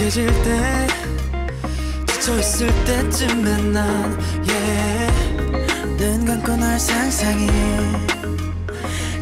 익숙해질 때 지쳐있을 때쯤에 난 yeah. 눈 감고 널 상상해.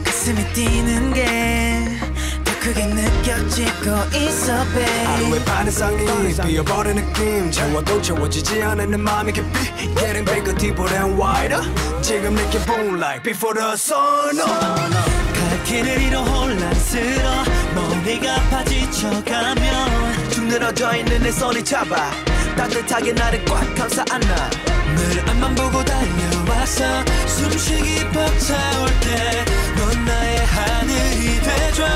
가슴이 뛰는 게더 크게 느껴지고 있어 하루의 babe 반 이상이 비어버린 느낌. 채워도 채워지지 않은 내 맘이 깊이 Getting bigger, deeper and wider. 지금 boom like before the sun 갈 길을 잃어 혼란스러워. 머리가 아파 지쳐가면 축 늘어져 있는 내 손이 잡아. 따뜻하게 나를 꽉 감싸 안아. 늘 앞만 보고 달려와서 숨쉬기 벅차올 때 넌 나의 하늘이 돼줘.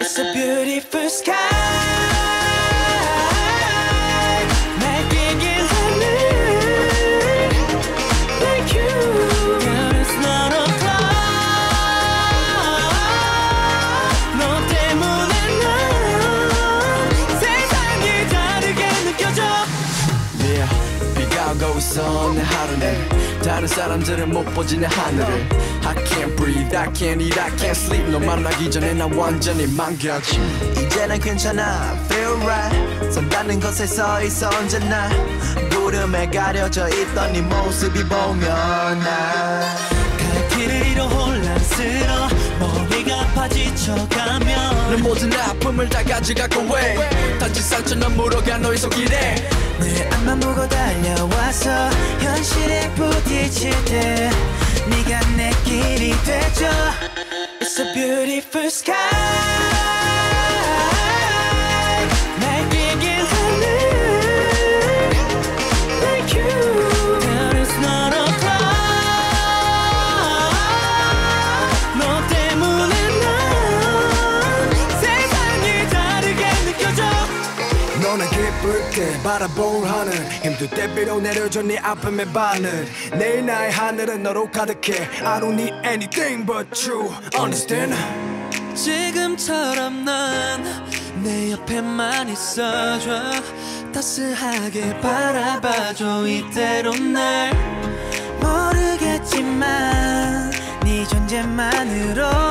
It's a beautiful sky 오고 있어 내 하루는. 다른 사람들은 못 보지 내 하늘을. I can't breathe, I can't eat, I can't sleep. 너 만나기 전에 난 완전히 망가지. 이제는 괜찮아 feel right. 손 닿는 곳에 서 있어 언제나. 구름에 가려져 있던 네 모습이 보면 나갈 길을 잃어 혼란스러워. 머리가 아파 내 지쳐가면. 모든 아픔을 다 가져가고 왜 단지 상처는 물어가 너의 손길에. 내 It's a beautiful sky 때 바라볼 하늘 힘들 때 비로 내려줘 네 아픔의 바늘 내일 나의 하늘은 너로 가득해. I don't need anything but you. Understand? 지금처럼 난내 옆에만 있어줘. 따스하게 바라봐줘. 이대로 날 모르겠지만 네 존재만으로